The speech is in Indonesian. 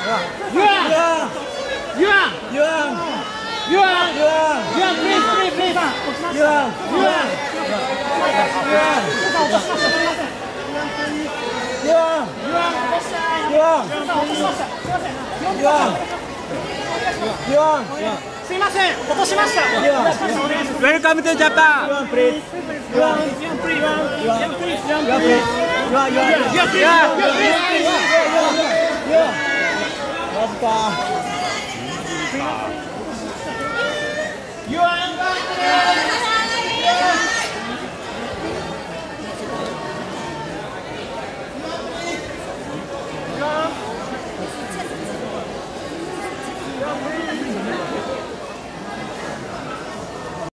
Yuang. Yuang. Yuang. Yuang. Yuang. Yuang. Yuang. Please, please, please. Yuang. Yuang. Yuang. Yuang. Yuang. Yuang. Yuang. Yuang. すいません落としましたウェルカムトゥジャパンユアンプリーユアンプリーユアンプリーユアンプリーユアンプリーユアンプリーユアンプリーか。